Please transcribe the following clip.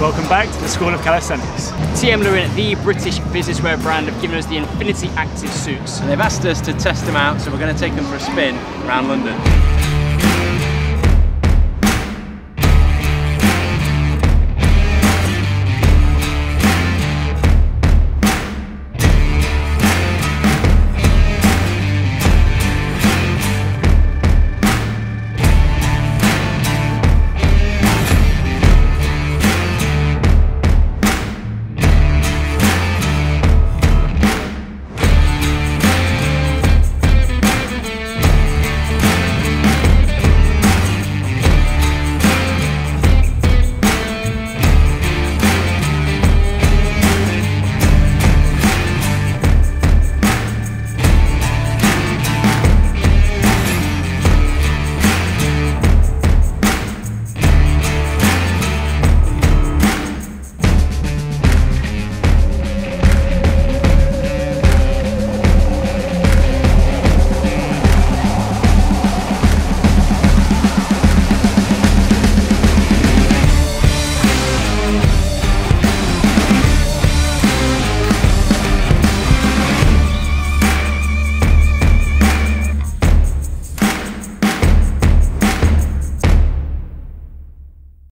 Welcome back to the School of Calisthenics. TM Lewin, the British businesswear brand, have given us the Infinity Active suits. And they've asked us to test them out, so we're going to take them for a spin around London.